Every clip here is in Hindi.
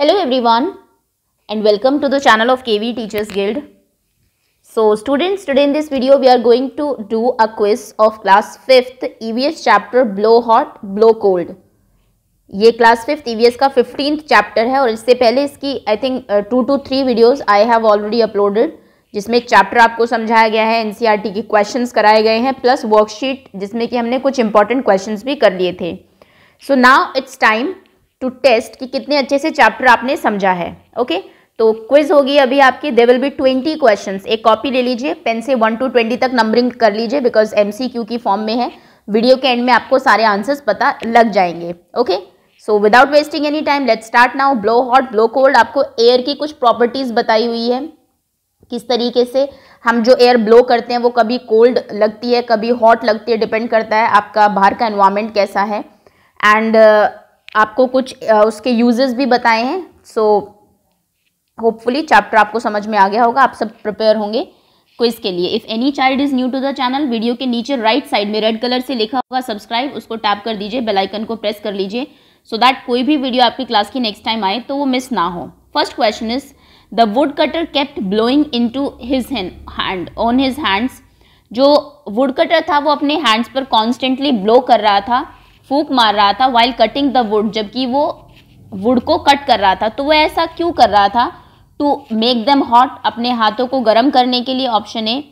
Hello, everyone, and welcome to the channel of KV Teachers Guild. So, students, today in this video, we are going to do a quiz of class 5th EVS chapter, blow hot, blow cold. ये क्लास फिफ्थ ईवीएस का फिफ्टींथ चैप्टर है, और इससे पहले इसकी I think two two three videos I have already uploaded जिसमें चैप्टर आपको समझाया गया है एनसीईआरटी के क्वेश्चंस कराए गए हैं प्लस वर्कशीट जिसमें कि हमने कुछ इंपॉर्टेंट क्वेश्चंस भी कर लिए थे so now it's time to test कि कितने अच्छे से चैप्टर आपने समझा है ओके okay? तो क्विज होगी अभी आपकी they will be twenty question एक कॉपी ले लीजिए पेन से वन टू ट्वेंटी तक नंबरिंग कर लीजिए बिकॉज़ एमसीक्यू की फॉर्म में है। वीडियो के एंड में आपको सारे आंसर्स पता लग जाएँगे okay so without wasting any time let start now blow hot blow cold आपको एयर की कुछ प्रॉपर्टीज़ बताई हुई है। किस तरीके से हम जो एयर ब्लो करते हैं, वो कभी कोल्ड लगती है, कभी हॉट लगती है डिपेंड करता है आपका बाहर का एनवायरमेंट कैसा है। एंड आपको कुछ उसके यूजेस भी बताए हैं सो होपफुली चैप्टर आपको समझ में आ गया होगा, आप सब प्रिपेयर होंगे क्विज के लिए। If any child is new to the channel video के नीचे राइट साइड में रेड कलर से लिखा होगा सब्सक्राइब उसको टैप कर दीजिए बेल आइकन को प्रेस कर लीजिए सो दैट कोई भी वीडियो आपकी क्लास की नेक्स्ट टाइम आए तो वो मिस ना हो। First question is the wood cutter kept blowing into his hand on his hands जो वुड कटर था, वो अपने हैंड्स पर कॉन्स्टेंटली ब्लो कर रहा था। फूक मार रहा था वाइल कटिंग द वुड जबकि वो वुड को कट कर रहा था। तो वो ऐसा क्यों कर रहा था? टू मेक देम हॉट अपने हाथों को गर्म करने के लिए option A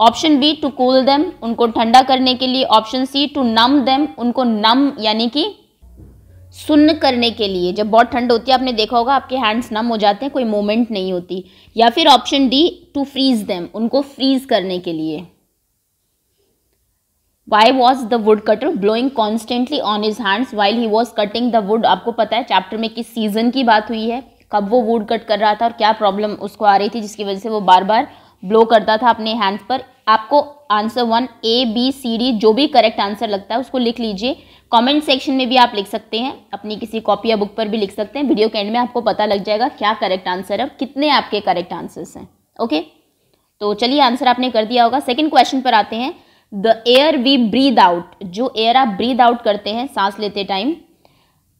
option B to cool them उनको ठंडा करने के लिए option C to numb them उनको नम यानी कि सुन्न करने के लिए। जब बहुत ठंड होती है, आपने देखा होगा, आपके हैंड्स नम हो जाते हैं, कोई मूवमेंट नहीं होती। या फिर option D to freeze them उनको फ्रीज करने के लिए। Why was the wood cutter blowing constantly on his hands while he was cutting the wood आपको पता है चैप्टर में किस सीज़न की बात हुई है? कब वो वुड कट कर रहा था और क्या प्रॉब्लम उसको आ रही थी जिसकी वजह से वो बार बार ब्लो करता था अपने हैंड्स पर? आपको answer one A B C D जो भी करेक्ट आंसर लगता है, उसको लिख लीजिए। कमेंट सेक्शन में भी आप लिख सकते हैं। अपनी किसी कॉपी या बुक पर भी लिख सकते हैं। वीडियो के एंड में आपको पता लग जाएगा क्या करेक्ट आंसर है कितने आपके करेक्ट आंसर्स हैं। ओके तो चलिए आंसर आपने कर दिया होगा। सेकेंड क्वेश्चन पर आते हैं। The air we breathe out जो एयर आप ब्रीद आउट करते हैं, सांस लेते टाइम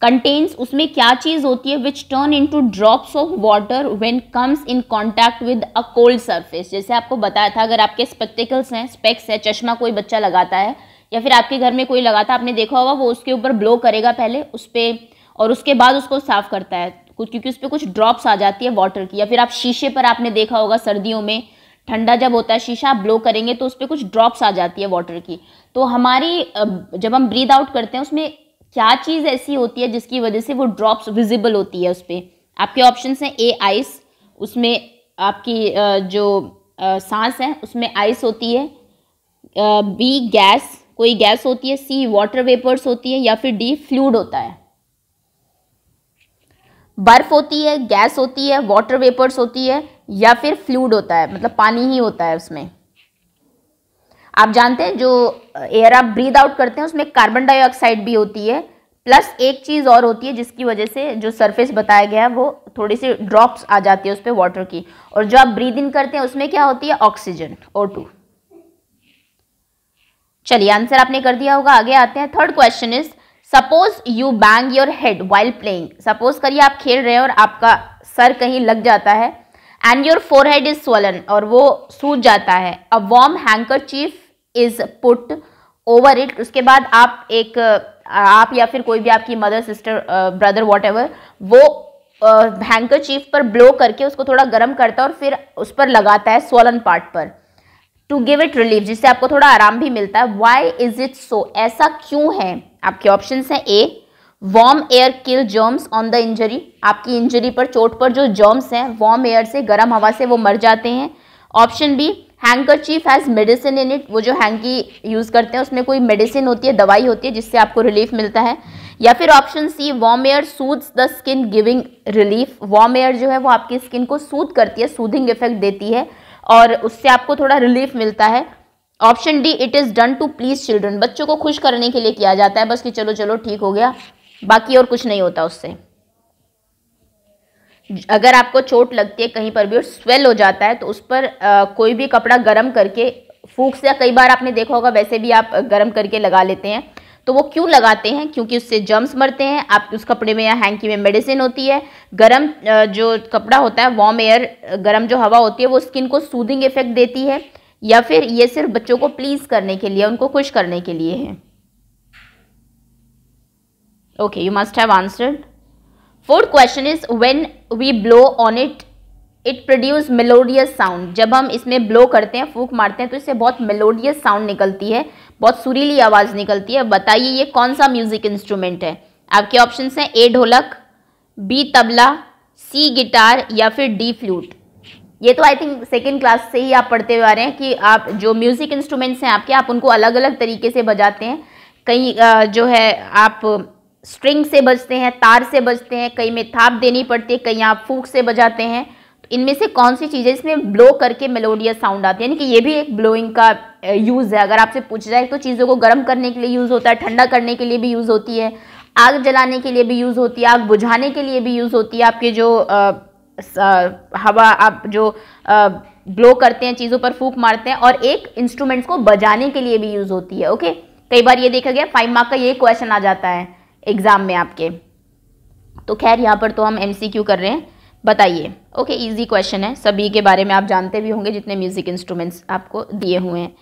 कंटेन्स उसमें क्या चीज़ होती है which turn into drops of water when comes in contact with a cold surface जैसे आपको बताया था, अगर आपके स्पेक्टिकल्स हैं स्पेक्स है, चश्मा कोई बच्चा लगाता है, या फिर आपके घर में कोई लगाता आपने देखा होगा, वो उसके ऊपर ब्लो करेगा पहले, उस पर और उसके बाद उसको साफ़ करता है। क्योंकि उस पर कुछ ड्रॉप्स आ जाती है वाटर की, या फिर आप शीशे पर आपने देखा होगा, सर्दियों में ठंडा जब होता है, शीशा आप ब्लो करेंगे तो उस पर कुछ ड्रॉप्स आ जाती है वाटर की। तो हमारी जब हम ब्रीद आउट करते हैं, उसमें क्या चीज़ ऐसी होती है जिसकी वजह से वो ड्रॉप्स विजिबल होती है उस पर आपके ऑप्शन हैं ए आइस उसमें आपकी जो सांस है, उसमें आइस होती है बी गैस कोई गैस होती है सी वाटर वेपर्स होती है, या फिर डी फ्लूड होता है। बर्फ़ होती है गैस होती है वाटर वेपर्स होती है या फिर फ्लूड होता है मतलब पानी ही होता है उसमें। आप जानते हैं, जो एयर आप ब्रीद आउट करते हैं, उसमें कार्बन डाइऑक्साइड भी होती है प्लस एक चीज़ और होती है, जिसकी वजह से जो सरफेस बताया गया है, वो थोड़ी सी ड्रॉप्स आ जाती है उस पर वाटर की। और जो आप ब्रीद इन करते हैं, उसमें क्या होती है? ऑक्सीजन ओ टू चलिए आंसर आपने कर दिया होगा, आगे आते हैं। Third question is suppose you bang your head while playing suppose करिए, आप खेल रहे हैं और आपका सर कहीं लग जाता है and your forehead is swollen और वो सूज जाता है। A warm handkerchief is put over it उसके बाद आप एक, आप या फिर कोई भी आपकी मदर सिस्टर ब्रदर वॉट वो हैंकर चीफ पर ब्लो करके उसको थोड़ा गर्म करता है और फिर उस पर लगाता है स्वलन पार्ट पर। टू गिव इट रिलीफ जिससे आपको थोड़ा आराम भी मिलता है। वाई इज़ इट सो ऐसा क्यों है? आपके ऑप्शन हैं A warm air kill germs on the injury आपकी इंजरी पर, चोट पर जो जर्म्स हैं वार्म एयर से, गर्म हवा से वो मर जाते हैं। Option B handkerchief has medicine in it वो जो हैंकी यूज़ करते हैं, उसमें कोई मेडिसिन होती है, दवाई होती है, जिससे आपको रिलीफ मिलता है। या फिर option C warm air soothes the skin giving relief warm air जो है, वो आपकी स्किन को सूद करती है सूदिंग इफ़ेक्ट देती है, और उससे आपको थोड़ा रिलीफ मिलता है। Option D it is done to please children बच्चों को खुश करने के लिए किया जाता है। बस कि चलो चलो, ठीक हो गया। बाकी और कुछ नहीं होता उससे। अगर आपको चोट लगती है कहीं पर भी और स्वेल हो जाता है तो उस पर आ, कोई भी कपड़ा गर्म करके फूक से कई बार आपने देखा होगा वैसे भी आप गर्म करके लगा लेते हैं तो वो क्यों लगाते हैं? क्योंकि उससे जर्म्स मरते हैं आप उस कपड़े में या हैंकी में मेडिसिन होती है। गर्म जो कपड़ा होता है वार्म एयर गर्म जो हवा होती है वो स्किन को सूदिंग इफ़ेक्ट देती है या फिर ये सिर्फ़ बच्चों को प्लीज़ करने के लिए उनको खुश करने के लिए है। Okay you must have answered fourth question is when we blow on it it produce melodious sound जब हम इसमें ब्लो करते हैं, फूक मारते हैं तो इससे बहुत मेलोडियस साउंड निकलती है, बहुत सुरीली आवाज़ निकलती है। बताइए, ये कौन सा म्यूज़िक इंस्ट्रूमेंट है? आपके ऑप्शन हैं ए ढोलक बी तबला सी गिटार या फिर डी फ्लूट ये तो आई थिंक सेकेंड क्लास से ही आप पढ़ते हुए आ रहे हैं कि आप जो म्यूज़िक इंस्ट्रूमेंट्स हैं आपके, आप उनको अलग अलग तरीके से बजाते हैं। कहीं जो है, आप स्ट्रिंग से बजते हैं, तार से बजते हैं कहीं में थाप देनी पड़ती है कहीं आप फूक से बजाते हैं। तो इनमें से कौन सी चीज़ें इसमें ब्लो करके मेलोडियस साउंड आती है? यानी कि ये भी एक ब्लोइंग का यूज़ है। अगर आपसे पूछ जाए तो चीज़ों को गर्म करने के लिए यूज़ होता है, ठंडा करने के लिए भी यूज़ होती है, आग जलाने के लिए भी यूज़ होती है, आग बुझाने के लिए भी यूज़ होती है। आपके जो हवा, आप जो ब्लो करते हैं, चीज़ों पर फूक मारते हैं और एक इंस्ट्रूमेंट्स को बजाने के लिए भी यूज़ होती है ओके कई बार ये देखा गया फाइव मार्क का ये क्वेश्चन आ जाता है। एग्ज़ाम में आपके। तो खैर, यहाँ पर तो हम एम कर रहे हैं। बताइए। ओके इजी क्वेश्चन है। सभी के बारे में आप जानते भी होंगे जितने म्यूज़िक इंस्ट्रूमेंट्स आपको दिए हुए हैं।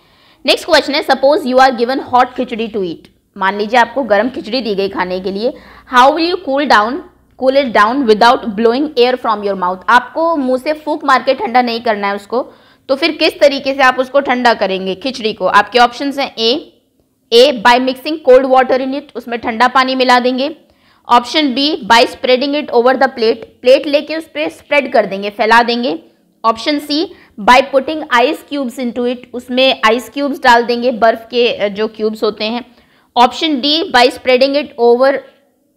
Next question is suppose you are given hot khichdi to eat मान लीजिए आपको गर्म खिचड़ी दी गई खाने के लिए। How will you cool down cool it down without blowing air from your mouth आपको मुँह से फूक मार के ठंडा नहीं करना है उसको। तो फिर किस तरीके से आप उसको ठंडा करेंगे खिचड़ी को? आपके ऑप्शन हैं A A by mixing cold water in it उसमें ठंडा पानी मिला देंगे। Option B by spreading it over the plate plate लेके उस पर स्प्रेड कर देंगे, फैला देंगे। Option C by putting ice cubes into it उसमें आइस क्यूब्स डाल देंगे, बर्फ़ के जो क्यूब्स होते हैं। Option D by spreading it over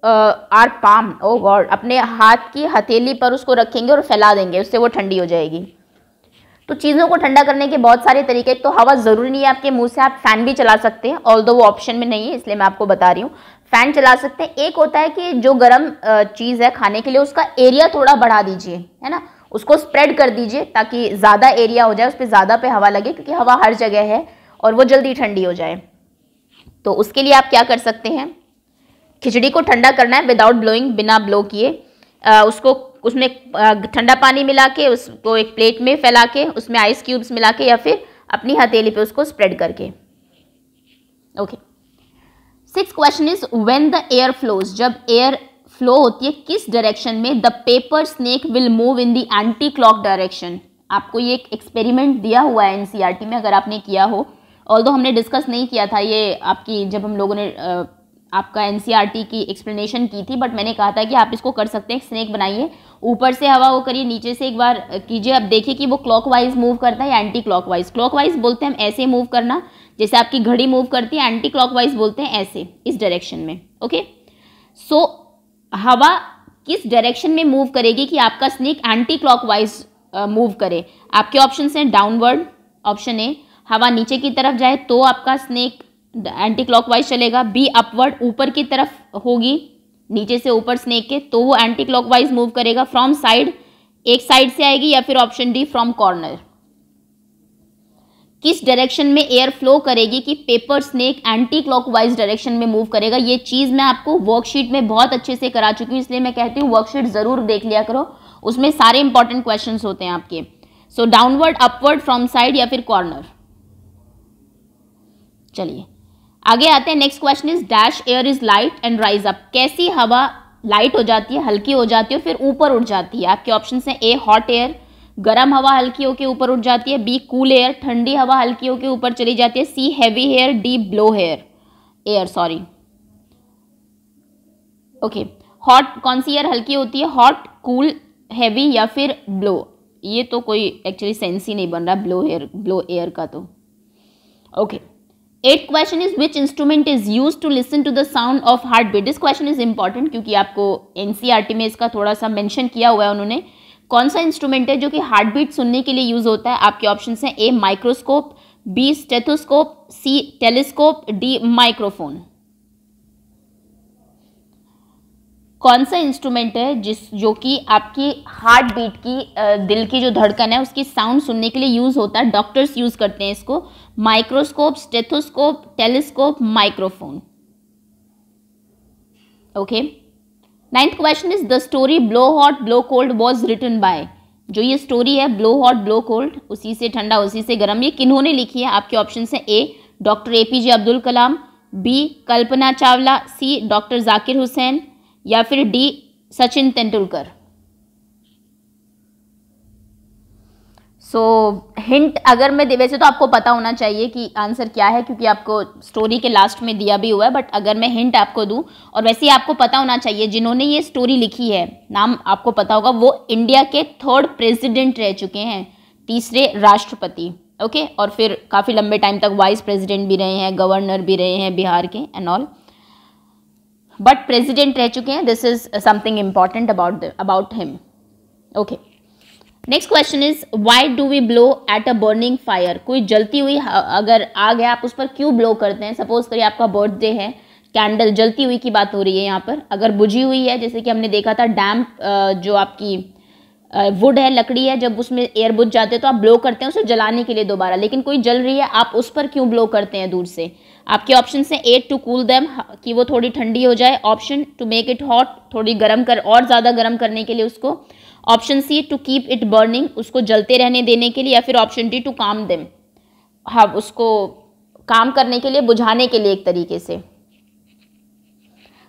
our palm oh God अपने हाथ की हथेली पर उसको रखेंगे और फैला देंगे, उससे वो ठंडी हो जाएगी। तो चीज़ों को ठंडा करने के बहुत सारे तरीके, एक तो हवा ज़रूरी नहीं है आपके मुँह से, आप फ़ैन भी चला सकते हैं ऑल वो ऑप्शन में नहीं है, इसलिए मैं आपको बता रही हूँ। फ़ैन चला सकते हैं, एक होता है कि जो गर्म चीज़ है खाने के लिए, उसका एरिया थोड़ा बढ़ा दीजिए, है ना? उसको स्प्रेड कर दीजिए, ताकि ज़्यादा एरिया हो जाए, उस पर ज़्यादा पे हवा लगे, क्योंकि हवा हर जगह है, और वो जल्दी ठंडी हो जाए। तो उसके लिए आप क्या कर सकते हैं, खिचड़ी को ठंडा करना है विदाउट ब्लोइंग बिना ब्लो किए उसको उसमें ठंडा पानी मिला के उसको एक प्लेट में फैला के उसमें आइस क्यूब्स मिला के या फिर अपनी हथेली पे उसको स्प्रेड करके। Okay six question is when the air flows जब एयर फ्लो होती है, किस डायरेक्शन में the paper snake will move in the anti clock direction आपको ये एक एक्सपेरिमेंट दिया हुआ है एनसीईआरटी में, अगर आपने किया हो। ऑल हमने डिस्कस नहीं किया था ये आपकी, जब हम लोगों ने आपका एन e की एक्सप्लेनेशन की थी बट मैंने कहा था कि आप इसको कर सकते हैं स्नेक बनाइए। ऊपर से हवा वो करिए नीचे से एक बार कीजिए। अब देखिए कि वो क्लॉकवाइज मूव करता है या एंटी क्लॉकवाइज क्लॉकवाइज बोलते हैं हम ऐसे मूव करना जैसे आपकी घड़ी मूव करती है एंटी क्लॉकवाइज बोलते हैं ऐसे इस डायरेक्शन में ओके सो so, हवा किस डायरेक्शन में मूव करेगी कि आपका स्नेक एंटी क्लॉकवाइज मूव करे? आपके ऑप्शन हैं डाउनवर्ड ऑप्शन ए हवा नीचे की तरफ़ जाए तो आपका स्नेक एंटी क्लॉकवाइज चलेगा। बी अपवर्ड ऊपर की तरफ़ होगी। नीचे से ऊपर स्नेक के। तो वो एंटी क्लॉकवाइज मूव करेगा फ्रॉम साइड एक साइड से आएगी या फिर ऑप्शन डी फ्रॉम कॉर्नर किस डायरेक्शन में एयर फ्लो करेगी कि paper snake anti clockwise direction में मूव करेगा? ये चीज़ मैं आपको वर्कशीट में बहुत अच्छे से करा चुकी हूँ, इसलिए मैं कहती हूँ वर्कशीट ज़रूर देख लिया करो। उसमें सारे इंपॉर्टेंट क्वेश्चन होते हैं आपके। So downward upward from side या फिर कॉर्नर चलिए। आगे आते हैं next question is dash air is light and rise up कैसी हवा लाइट हो जाती है, हल्की हो जाती है फिर ऊपर उठ जाती है? आपके ऑप्शन हैं ए हॉट एयर गर्म हवा हल्की होकर ऊपर उठ जाती है बी कूल एयर ठंडी हवा हल्की होकर ऊपर चली जाती है C heavy hair D blow hair air sorry okay hot कौन सी एयर हल्की होती है? हॉट कूल हैवी या फिर ब्लो ये तो कोई एक्चुअली सेंस ही नहीं बन रहा ब्लो हेयर ब्लो एयर का तो. Okay okay. Eight question is which instrument is use to listen to the sound of heartbeat this question is important क्योंकि आपको एनसीईआरटी में इसका थोड़ा सा मैंशन किया हुआ है उन्होंने। कौन सा इंस्ट्रूमेंट है जो कि हार्ट बीट सुनने के लिए यूज़ होता है? आपके ऑप्शन है A microscope B stethoscope C telescope D microphone कौन सा इंस्ट्रूमेंट है जिस, जो कि आपकी हार्ट बीट की दिल की जो धड़कन है, उसकी साउंड सुनने के लिए यूज़ होता है। डॉक्टर्स यूज़ करते हैं इसको। Microscope stethoscope telescope microphone okay ninth question is the story blow hot blow cold was written by जो ये स्टोरी है ब्लो हॉट ब्लो कोल्ड उसी से ठंडा, उसी से गर्म, ये किन्होंने लिखी है? आपके ऑप्शन है A doctor A P J Abdul Kalam B Kalpana Chawla C doctor Zakir Hussain या फिर D Sachin Tendulkar. So so, hint अगर मैं दे वैसे तो आपको पता होना चाहिए कि आंसर क्या है क्योंकि आपको स्टोरी के लास्ट में दिया भी हुआ है बट अगर मैं हिंट आपको दूँ और वैसे ही आपको पता होना चाहिए जिन्होंने ये स्टोरी लिखी है नाम आपको पता होगा वो इंडिया के थर्ड प्रेसिडेंट रह चुके हैं तीसरे राष्ट्रपति ओके और फिर काफ़ी लंबे टाइम तक वाइस प्रेसिडेंट भी रहे हैं गवर्नर भी रहे हैं बिहार के एंड ऑल बट प्रेजिडेंट रह चुके हैं. This is something important about about him okay next question is why do we blow at a burning fire कोई जलती हुई अगर आग है आप उस पर क्यों ब्लो करते हैं? सपोज़ करिए आपका बर्थडे है कैंडल जलती हुई की बात हो रही है यहाँ पर. अगर बुझी हुई है, जैसे कि हमने देखा था डैम्प जो आपकी वुड है, लकड़ी है, जब उसमें एयर बुझ जाते हैं तो आप ब्लो करते हैं उसे जलाने के लिए दोबारा। लेकिन कोई जल रही है, आप उस पर क्यों ब्लो करते हैं दूर से? आपके ऑप्शन से एट टू कूल दैम कि वो थोड़ी ठंडी हो जाए। Option to make it hot थोड़ी गर्म कर, और ज़्यादा गर्म करने के लिए उसको। Option C to keep it burning उसको जलते रहने देने के लिए या फिर option D to calm them हाँ उसको काम करने के लिए, बुझाने के लिए एक तरीके से।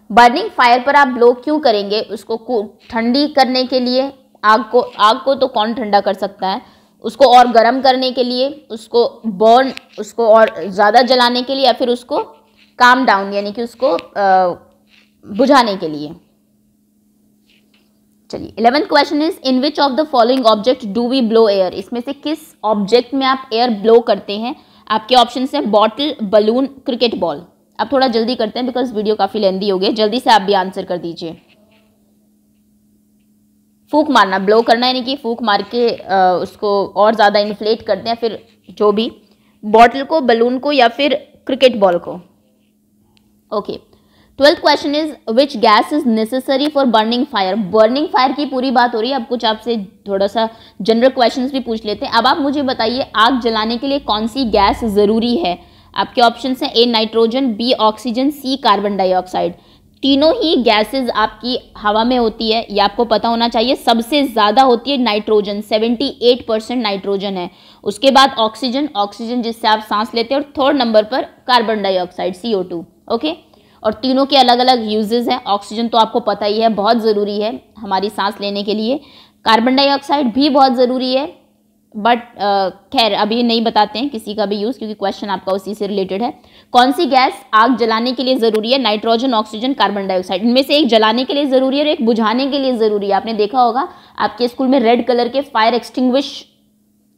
बर्निंग फायर पर आप ब्लो क्यों करेंगे? उसको ठंडी करने के लिए आग को आग को तो कौन ठंडा कर सकता है? उसको और गर्म करने के लिए, उसको बर्न उसको और ज़्यादा जलाने के लिए या फिर उसको काम डाउन यानी कि उसको बुझाने के लिए? चलिए eleventh question is in which of the following object do we blow air इसमें से किस ऑब्जेक्ट में आप एयर ब्लो करते हैं? आपके ऑप्शन है बॉटल बलून क्रिकेट बॉल आप थोड़ा जल्दी करते हैं बिकॉज़ वीडियो काफ़ी लेंदी हो गई। जल्दी से आप भी आंसर कर दीजिए। फूक मारना ब्लो करना, यानी कि फूक मार के उसको और ज़्यादा इन्फ्लेट करते हैं, फिर जो भी बॉटल को बलून को या फिर क्रिकेट बॉल को। Okay twelfth question is which gas is necessary for burning fire burning fire की पूरी बात हो रही है, अब कुछ आपसे थोड़ा सा जनरल क्वेश्चंस भी पूछ लेते हैं। अब आप मुझे बताइए, आग जलाने के लिए कौन सी गैस ज़रूरी है? आपके ऑप्शन हैं A nitrogen B oxygen C carbon dioxide तीनों ही गैसेस आपकी हवा में होती है, ये आपको पता होना चाहिए, सबसे ज़्यादा होती है नाइट्रोजन 78 परसेंट नाइट्रोजन है। उसके बाद ऑक्सीजन ऑक्सीजन जिससे आप सांस लेते हैं और थर्ड नंबर पर कार्बन डाइऑक्साइड सी ओके और तीनों के अलग अलग यूजेस हैं। ऑक्सीजन तो आपको पता ही है, बहुत ज़रूरी है हमारी सांस लेने के लिए। कार्बन डाइऑक्साइड भी बहुत ज़रूरी है। बट खैर, अभी नहीं बताते हैं, किसी का भी यूज़ क्योंकि क्वेश्चन आपका उसी से रिलेटेड है। कौन सी गैस आग जलाने के लिए ज़रूरी है? नाइट्रोजन ऑक्सीजन कार्बन डाइऑक्साइड इनमें से एक जलाने के लिए ज़रूरी है और एक बुझाने के लिए ज़रूरी है। आपने देखा होगा, आपके स्कूल में रेड कलर के फायर एक्सटिंग्विश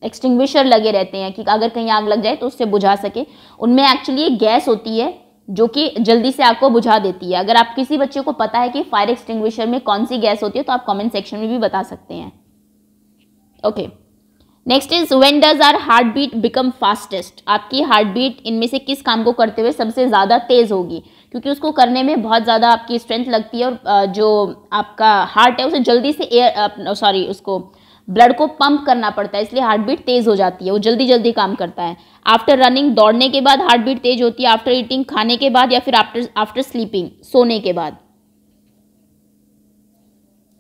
एक्सटिंग्विशर लगे रहते हैं कि अगर कहीं आग लग जाए तो उससे बुझा सके। उनमें एक्चुअली एक गैस होती है, जो कि जल्दी से आग को बुझा देती है। अगर आप किसी बच्चे को पता है कि फायर एक्सटिंग्विशर में कौन सी गैस होती है तो आप कमेंट सेक्शन में भी बता सकते हैं। Okay next is when does our heartbeat become fastest आपकी हार्ट बीट इनमें से किस काम को करते हुए सबसे ज़्यादा तेज़ होगी? क्योंकि उसको करने में बहुत ज़्यादा आपकी स्ट्रेंथ लगती है और जो आपका हार्ट है, उसे जल्दी से एयर सॉरी उसको ब्लड को पंप करना पड़ता है, इसलिए हार्ट बीट तेज़ हो जाती है, वो जल्दी जल्दी काम करता है। आफ्टर रनिंग दौड़ने के बाद हार्ट बीट तेज होती है आफ्टर ईटिंग खाने के बाद या फिर आफ्टर आफ्टर स्लीपिंग सोने के बाद।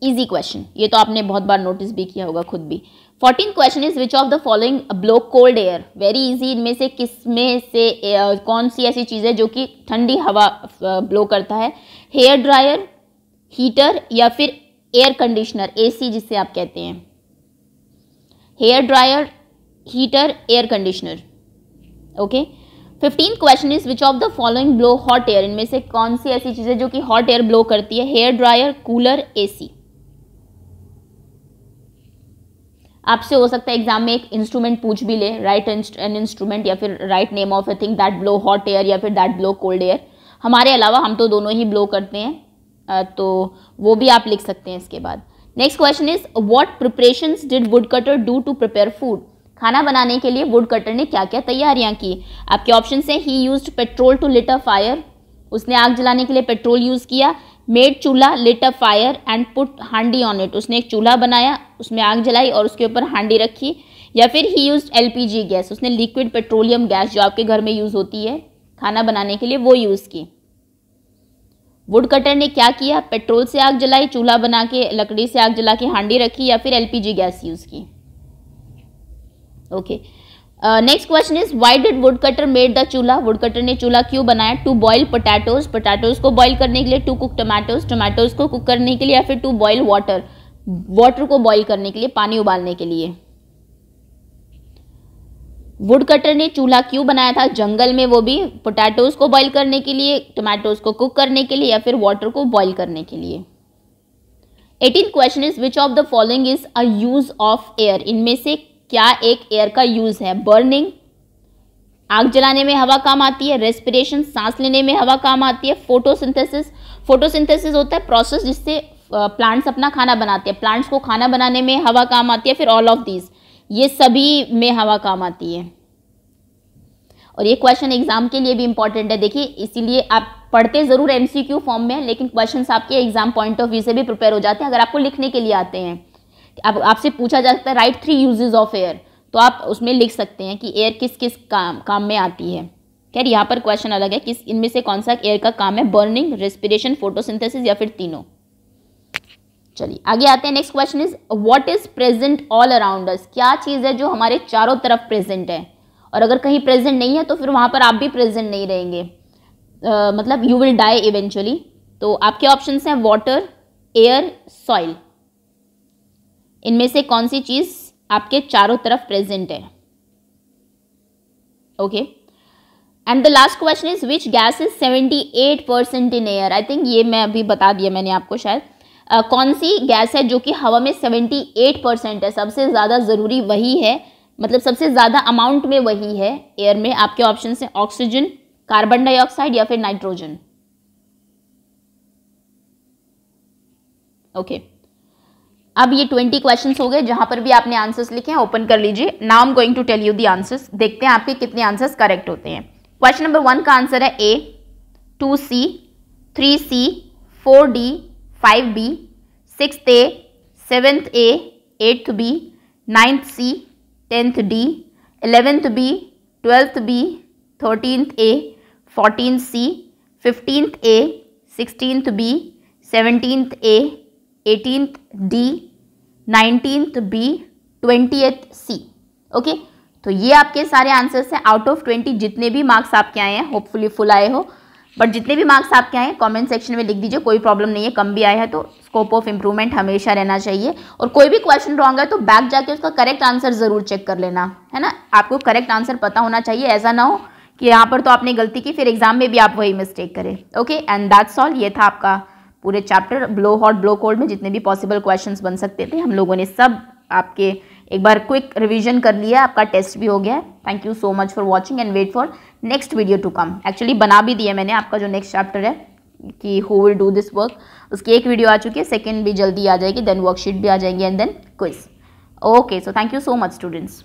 इजी क्वेश्चन ये तो आपने बहुत बार नोटिस भी किया होगा खुद भी. Fourteen question is which of the following blow cold air very easy इनमें से किसमें से uh, कौन सी ऐसी चीज़ है जो कि ठंडी हवा ब्लो uh, करता है? हेयर ड्रायर हीटर या फिर एयर कंडीशनर एसी जिसे आप कहते हैं. Hair dryer heater air conditioner okay fifteen question is which of the following blow hot air इनमें से कौन सी ऐसी चीज़ें जो कि हॉट एयर ब्लो करती है? हेयर ड्रायर कूलर एसी आपसे हो सकता है एग्ज़ाम में एक इंस्ट्रूमेंट पूछ भी ले राइट एन इंस्ट्रूमेंट या फिर write name of a thing that blow hot air या फिर दैट ब्लो कोल्ड एयर हमारे अलावा हम तो दोनों ही ब्लो करते हैं तो वो भी आप लिख सकते हैं इसके बाद. Next question is what preparation did wood cutter do to prepare food खाना बनाने के लिए वुड कटर ने क्या क्या तैयारियाँ की? आपके ऑप्शन है he use petrol to lit a fire उसने आग जलाने के लिए पेट्रोल यूज़ किया. Made chulha lit a fire and put handi on it उसने एक चूल्हा बनाया, उसमें आग जलाई और उसके ऊपर हांडी रखी, या फिर ही यूज़ एलपीजी गैस उसने लिक्विड पेट्रोलियम गैस जो आपके घर में यूज़ होती है, खाना बनाने के लिए, वो यूज़ की. वुड कटर ने क्या किया? पेट्रोल से आग जलाई, चूल्हा बना के, लकड़ी से आग जला के हांडी रखी, या फिर एलपीजी गैस यूज़ की. Okay next question is why did wood cutter made the chulha wood cutter ने चूल्हा क्यों बनाया? टू बॉयल पोटैटोज पोटैटोज को बॉयल करने के लिए टू कुक टमाटोज टमाटोज को कुक करने के लिए या फिर टू बॉयल वाटर वाटर को बॉयल करने के लिए, पानी उबालने के लिए। वुड कटर ने चूल्हा क्यों बनाया था? जंगल में वो भी पोटैटोज को बॉईल करने के लिए टमाटोज को कुक करने के लिए या फिर वाटर को बॉईल करने के लिए। Eighteen question is which of the following is a use of air इनमें से क्या एक एयर का यूज़ है? बर्निंग आग जलाने में हवा काम आती है रेस्पिरेशन सांस लेने में हवा काम आती है फोटोसिंथेसिस फोटोसिंथेसिस होता है प्रोसेस जिससे प्लांट्स अपना खाना बनाते हैं। प्लांट्स को खाना बनाने में हवा काम आती है, फिर ऑल ऑफ़ दीज ये सभी में हवा काम आती है। और ये क्वेश्चन एग्ज़ाम के लिए भी इंपॉर्टेंट है। देखिए, इसीलिए आप पढ़ते ज़रूर एमसीक्यू फॉर्म में, लेकिन क्वेश्चन आपके एग्ज़ाम पॉइंट ऑफ़ व्यू से भी प्रिपेयर हो जाते हैं, अगर आपको लिखने के लिए आते हैं। अब आपसे पूछा जा सकता है write three uses of air तो आप उसमें लिख सकते हैं कि एयर किस किस काम काम में आती है। खैर यहाँ पर क्वेश्चन अलग है किस इनमें से कौन सा एयर का काम है? बर्निंग रेस्पिरेशन फोटोसिंथेसिस या फिर तीनों? चलिए आगे आते हैं next question is what is present all around us क्या चीज़ है जो हमारे चारों तरफ़ प्रेजेंट है? और अगर कहीं प्रेजेंट नहीं है तो फिर वहाँ पर आप भी प्रेजेंट नहीं रहेंगे। uh, मतलब यू विल डाई इवेंचुअली तो आपके ऑप्शन हैं वाटर एयर सॉइल इनमें से कौन सी चीज़ आपके चारों तरफ़ प्रेजेंट है? Okay and the last question is which gas is seventy eight percent in air I think ये मैं अभी बता दिया मैंने आपको शायद। uh, कौन सी गैस है जो कि हवा में सेवेंटी एट परसेंट है? सबसे ज़्यादा ज़रूरी वही है। मतलब सबसे ज़्यादा अमाउंट में वही है एयर में। आपके ऑप्शन है ऑक्सीजन कार्बन डाइऑक्साइड या फिर नाइट्रोजन ओके okay. अब ये ट्वेंटी क्वेश्चन हो गए, जहाँ पर भी आपने आंसर्स लिखे हैं ओपन कर लीजिए। Now am going to tell you the answers देखते हैं आपके कितने आंसर्स करेक्ट होते हैं। क्वेश्चन नंबर वन का आंसर है A two C three C four D five B six A seventh A eighth B ninth C tenth D eleventh B twelfth B thirteenth A fourteen C fifteenth A sixteenth B seventeenth A eighteenth D nineteenth B twenty C okay तो ये आपके सारे आंसर्स हैं. आउट ऑफ़ ट्वेंटी जितने भी मार्क्स आपके आए हैं होपफुली फुल आए हो. बट जितने भी मार्क्स आपके आए हैं कमेंट सेक्शन में लिख दीजिए. कोई प्रॉब्लम नहीं है, कम भी आया है तो स्कोप ऑफ़ इंप्रूवमेंट हमेशा रहना चाहिए. और कोई भी क्वेश्चन रॉन्ग है तो बैक जाके उसका करेक्ट आंसर ज़रूर चेक कर लेना. है ना? आपको करेक्ट आंसर पता होना चाहिए. ऐसा ना हो कि यहाँ पर तो आपने गलती की, फिर एग्ज़ाम में भी आप वही मिस्टेक करें. ओके एंड दैट्स ऑल ये था आपका पूरे chapter blow hot blow cold में जितने भी पॉसिबल क्वेश्चंस बन सकते थे, हम लोगों ने सब आपके एक बार क्विक रिवीजन कर लिया, आपका टेस्ट भी हो गया। है thank you so much for watching and wait for next video to come actually बना भी दिया मैंने, आपका जो नेक्स्ट चैप्टर है, कि who will do this work उसकी एक वीडियो आ चुकी है सेकेंड भी जल्दी आ जाएगी देन वर्कशीट भी आ जाएँगी and then quiz okay so thank you so much students